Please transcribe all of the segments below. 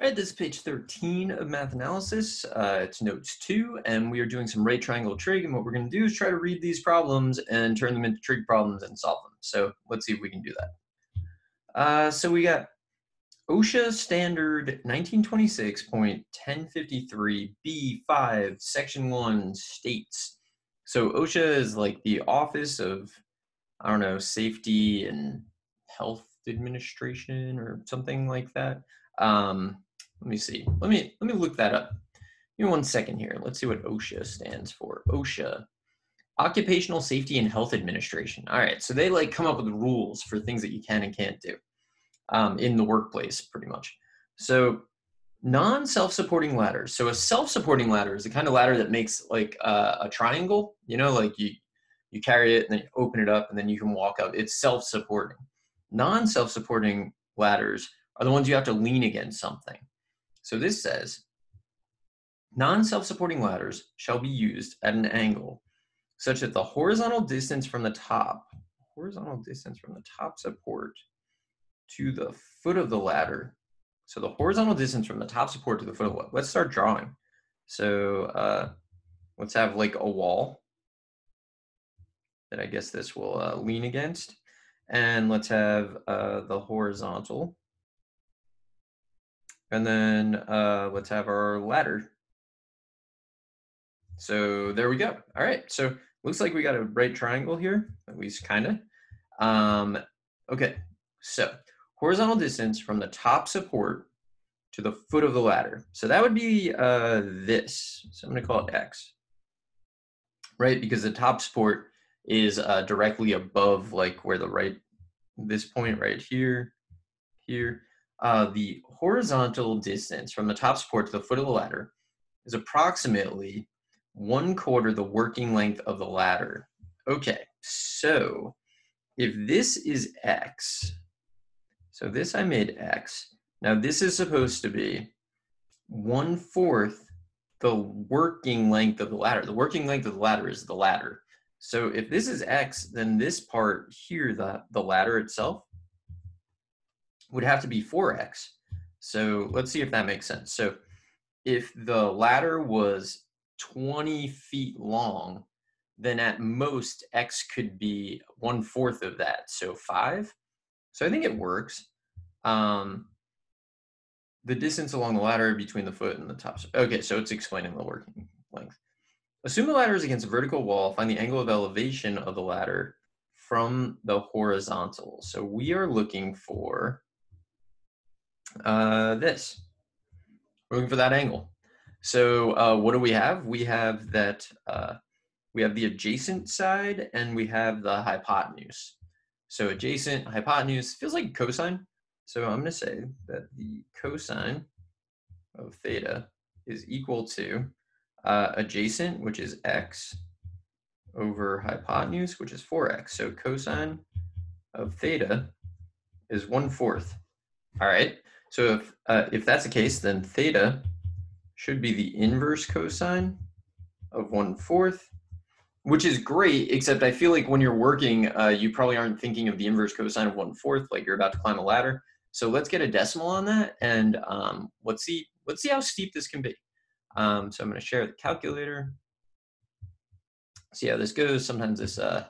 All right, this is page 13 of math analysis. Uh, it's notes two, and we are doing some right triangle trig. And what we're going to do is try to read these problems and turn them into trig problems and solve them. So let's see if we can do that. Uh, so we got OSHA standard 1926.1053 B5, section 1 states. So OSHA is like the Office of, I don't know, Safety and Health Administration or something like that. Um, let me see. Let me let me look that up. Give me one second here. Let's see what OSHA stands for. OSHA, Occupational Safety and Health Administration. All right, so they like come up with rules for things that you can and can't do um, in the workplace, pretty much. So non-self-supporting ladders. So a self-supporting ladder is the kind of ladder that makes like uh, a triangle. You know, like you you carry it and then you open it up and then you can walk up. It's self-supporting. Non-self-supporting ladders are the ones you have to lean against something. So this says, non-self-supporting ladders shall be used at an angle such that the horizontal distance from the top, horizontal distance from the top support to the foot of the ladder. So the horizontal distance from the top support to the foot of the. Let's start drawing. So uh, let's have like a wall that I guess this will uh, lean against. And let's have uh, the horizontal and then uh, let's have our ladder. So there we go. All right, so looks like we got a right triangle here, at least kind of. Um, okay, so horizontal distance from the top support to the foot of the ladder. So that would be uh, this. So I'm gonna call it X, right? Because the top support is uh, directly above like where the right, this point right here, here, uh, the horizontal distance from the top support to the foot of the ladder is approximately one quarter the working length of the ladder. Okay, so if this is x, so this I made x. Now this is supposed to be one fourth the working length of the ladder. The working length of the ladder is the ladder. So if this is x, then this part here, the, the ladder itself, would have to be 4x. So let's see if that makes sense. So if the ladder was 20 feet long, then at most x could be one fourth of that, so five. So I think it works. Um, the distance along the ladder between the foot and the top. Okay, so it's explaining the working length. Assume the ladder is against a vertical wall. Find the angle of elevation of the ladder from the horizontal. So we are looking for uh, this. We're looking for that angle. So uh, what do we have? We have that uh, we have the adjacent side and we have the hypotenuse. So adjacent hypotenuse feels like cosine. So I'm going to say that the cosine of theta is equal to uh, adjacent, which is x, over hypotenuse, which is 4x. So cosine of theta is 1 fourth. All right. So if, uh, if that's the case, then theta should be the inverse cosine of 1 fourth, which is great, except I feel like when you're working, uh, you probably aren't thinking of the inverse cosine of 1 fourth, like you're about to climb a ladder. So let's get a decimal on that, and um, let's see let's see how steep this can be. Um, so I'm going to share the calculator. See how this goes. Sometimes this uh,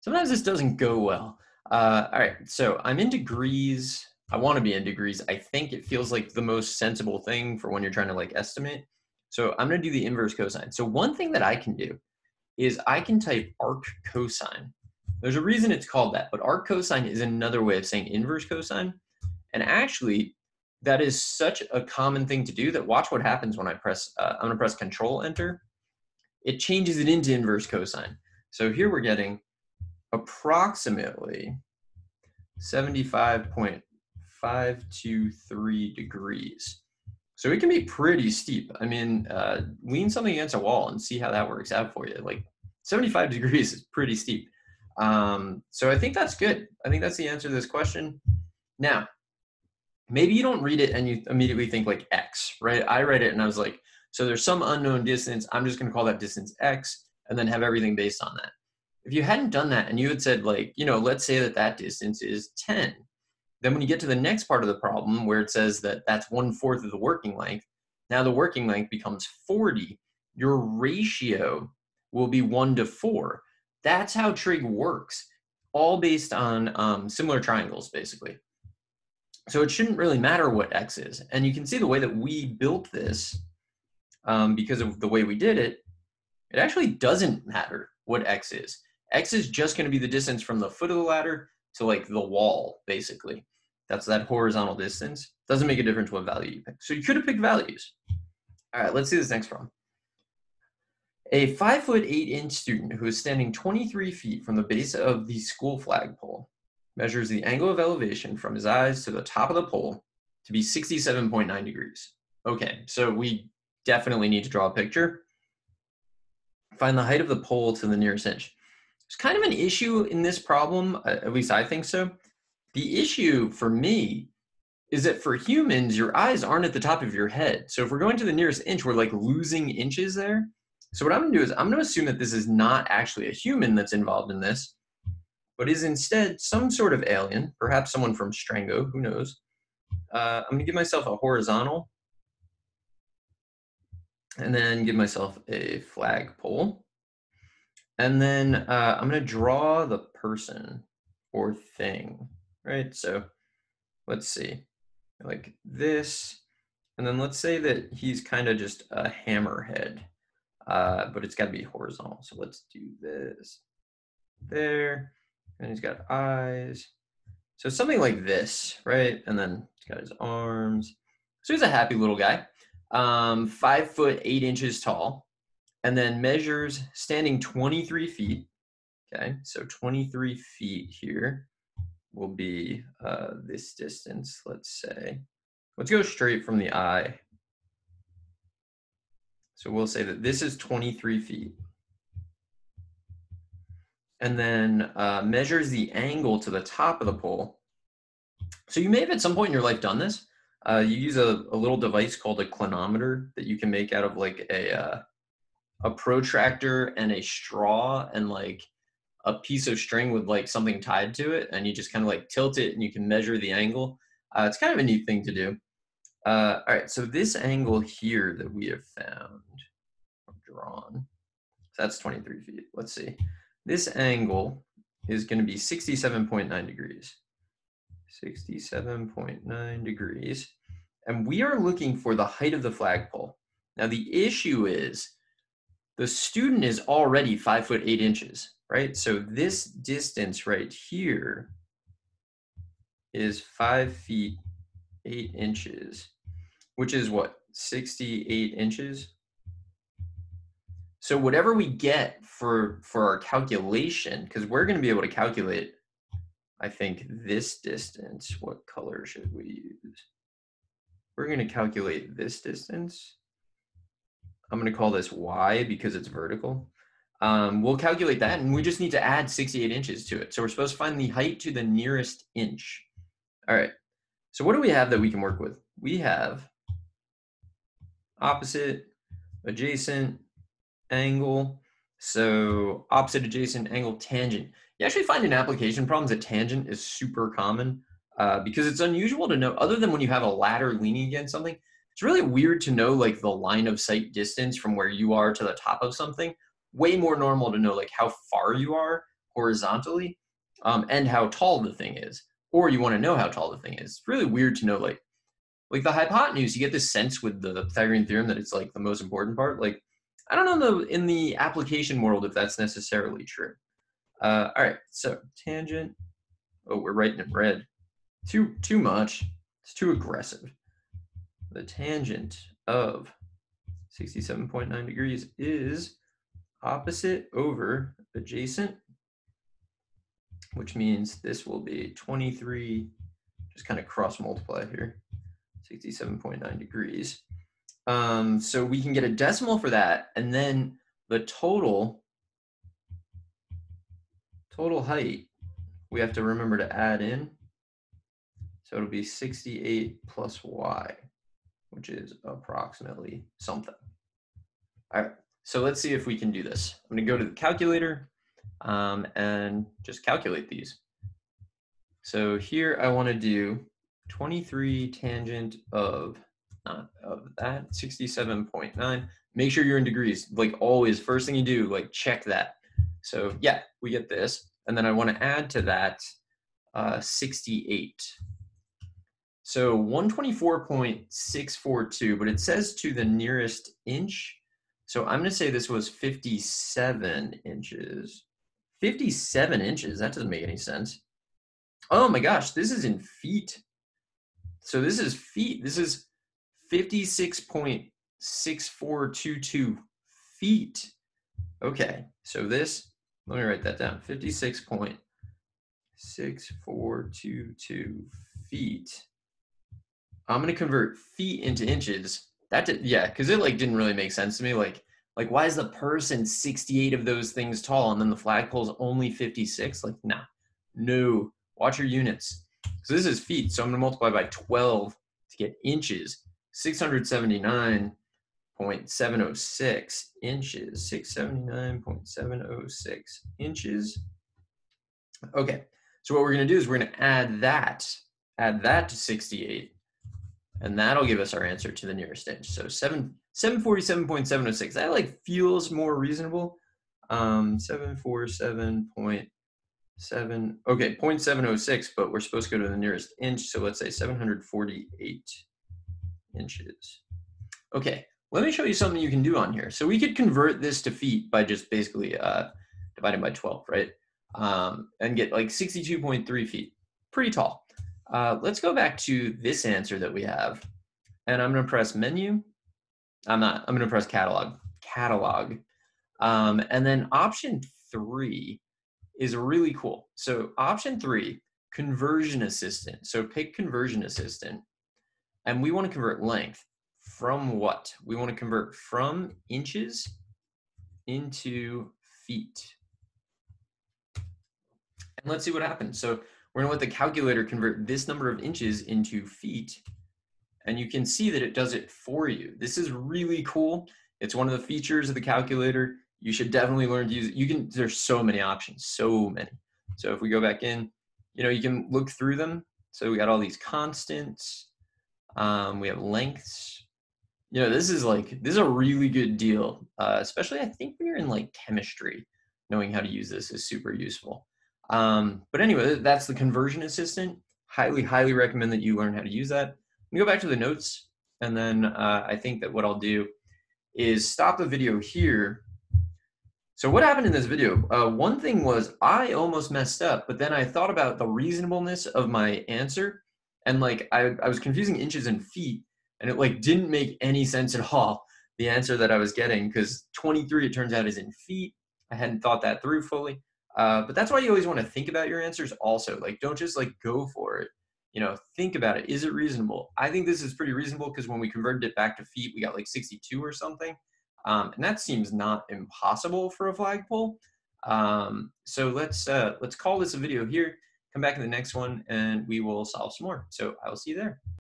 sometimes this doesn't go well. Uh, all right, so I'm in degrees. I want to be in degrees, I think it feels like the most sensible thing for when you're trying to like estimate. So I'm going to do the inverse cosine. So one thing that I can do is I can type arc cosine. There's a reason it's called that, but arc cosine is another way of saying inverse cosine. And actually, that is such a common thing to do that watch what happens when I press, uh, I'm gonna press control enter. It changes it into inverse cosine. So here we're getting approximately 75.1 523 degrees. So it can be pretty steep. I mean, uh, lean something against a wall and see how that works out for you. Like 75 degrees is pretty steep. Um, so I think that's good. I think that's the answer to this question. Now, maybe you don't read it and you immediately think like X, right? I read it and I was like, so there's some unknown distance. I'm just going to call that distance X and then have everything based on that. If you hadn't done that and you had said like, you know, let's say that that distance is 10 then when you get to the next part of the problem where it says that that's one fourth of the working length, now the working length becomes 40. Your ratio will be one to four. That's how trig works, all based on um, similar triangles, basically. So it shouldn't really matter what x is. And you can see the way that we built this, um, because of the way we did it, it actually doesn't matter what x is. x is just going to be the distance from the foot of the ladder to like the wall, basically. That's that horizontal distance. Doesn't make a difference what value you pick. So you could have picked values. All right, let's see this next problem. A five foot eight inch student who is standing 23 feet from the base of the school flagpole measures the angle of elevation from his eyes to the top of the pole to be 67.9 degrees. Okay, so we definitely need to draw a picture. Find the height of the pole to the nearest inch. It's kind of an issue in this problem, at least I think so. The issue for me is that for humans, your eyes aren't at the top of your head. So if we're going to the nearest inch, we're like losing inches there. So what I'm gonna do is I'm gonna assume that this is not actually a human that's involved in this, but is instead some sort of alien, perhaps someone from Strango, who knows. Uh, I'm gonna give myself a horizontal and then give myself a flagpole. And then uh, I'm gonna draw the person or thing, right? So let's see, like this. And then let's say that he's kind of just a hammerhead, uh, but it's gotta be horizontal. So let's do this there. And he's got eyes. So something like this, right? And then he's got his arms. So he's a happy little guy. Um, five foot eight inches tall and then measures standing 23 feet. Okay, so 23 feet here will be uh, this distance, let's say. Let's go straight from the eye. So we'll say that this is 23 feet. And then uh, measures the angle to the top of the pole. So you may have at some point in your life done this. Uh, you use a, a little device called a clinometer that you can make out of like a uh, a protractor and a straw and like a piece of string with like something tied to it and you just kind of like tilt it and you can measure the angle. Uh, it's kind of a neat thing to do. Uh, all right so this angle here that we have found drawn so that's 23 feet let's see. This angle is going to be 67.9 degrees. 67.9 degrees and we are looking for the height of the flagpole. Now the issue is the student is already five foot eight inches, right? So this distance right here is five feet eight inches, which is what, 68 inches? So whatever we get for, for our calculation, because we're gonna be able to calculate, I think this distance, what color should we use? We're gonna calculate this distance I'm going to call this y because it's vertical. Um, we'll calculate that and we just need to add 68 inches to it. So we're supposed to find the height to the nearest inch. All right. So what do we have that we can work with? We have opposite, adjacent, angle. So opposite, adjacent, angle, tangent. You actually find in application problems that tangent is super common uh, because it's unusual to know, other than when you have a ladder leaning against something, it's really weird to know like the line of sight distance from where you are to the top of something. Way more normal to know like how far you are horizontally um, and how tall the thing is. Or you want to know how tall the thing is. It's really weird to know like like the hypotenuse. You get this sense with the, Pythagorean theorem that it's like the most important part. Like I don't know in the in the application world if that's necessarily true. Uh, all right, so tangent. Oh, we're writing it red. Too too much. It's too aggressive the tangent of 67.9 degrees is opposite over adjacent, which means this will be 23, just kind of cross multiply here, 67.9 degrees. Um, so we can get a decimal for that, and then the total, total height, we have to remember to add in. So it'll be 68 plus y which is approximately something. All right, so let's see if we can do this. I'm gonna go to the calculator um, and just calculate these. So here I want to do 23 tangent of not of that 67.9. Make sure you're in degrees. Like always, first thing you do, like check that. So yeah, we get this. And then I want to add to that uh, 68. So 124.642, but it says to the nearest inch. So I'm going to say this was 57 inches. 57 inches? That doesn't make any sense. Oh my gosh, this is in feet. So this is feet. This is 56.6422 feet. Okay, so this, let me write that down 56.6422 feet. I'm going to convert feet into inches. That did, yeah, because it like didn't really make sense to me. Like, like why is the person 68 of those things tall and then the flagpole's only 56? Like, nah, no. Watch your units. So this is feet, so I'm to multiply by 12 to get inches. 679.706 inches. 679.706 inches. Okay, so what we're going to do is we're going to add that, add that to 68, and that'll give us our answer to the nearest inch. So 7, 747.706. That like feels more reasonable. Um, 747 seven, okay, 0.706, but we're supposed to go to the nearest inch. So let's say 748 inches. Okay, let me show you something you can do on here. So we could convert this to feet by just basically uh, dividing by 12, right? Um, and get like 62.3 feet, pretty tall. Uh, let's go back to this answer that we have. And I'm gonna press menu. I'm not, I'm gonna press catalog, catalog. Um, and then option three, is really cool. So option three, conversion assistant. So pick conversion assistant and we want to convert length from what? We want to convert from inches into feet. And let's see what happens. So we're gonna let the calculator convert this number of inches into feet. And you can see that it does it for you. This is really cool. It's one of the features of the calculator you should definitely learn to use it. You can, there's so many options, so many. So if we go back in, you know, you can look through them. So we got all these constants. Um, we have lengths. You know, this is like, this is a really good deal, uh, especially I think when you're in like chemistry, knowing how to use this is super useful. Um, but anyway, that's the conversion assistant. Highly, highly recommend that you learn how to use that. Let me go back to the notes. And then uh, I think that what I'll do is stop the video here so what happened in this video? Uh, one thing was I almost messed up, but then I thought about the reasonableness of my answer, and like I, I was confusing inches and feet, and it like didn't make any sense at all. The answer that I was getting because 23 it turns out is in feet. I hadn't thought that through fully, uh, but that's why you always want to think about your answers. Also, like don't just like go for it. You know, think about it. Is it reasonable? I think this is pretty reasonable because when we converted it back to feet, we got like 62 or something. Um, and that seems not impossible for a flagpole. Um, so let's uh, let's call this a video here. Come back in the next one, and we will solve some more. So I will see you there.